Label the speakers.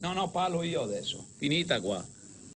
Speaker 1: No, no, parlo io adesso. Finita qua.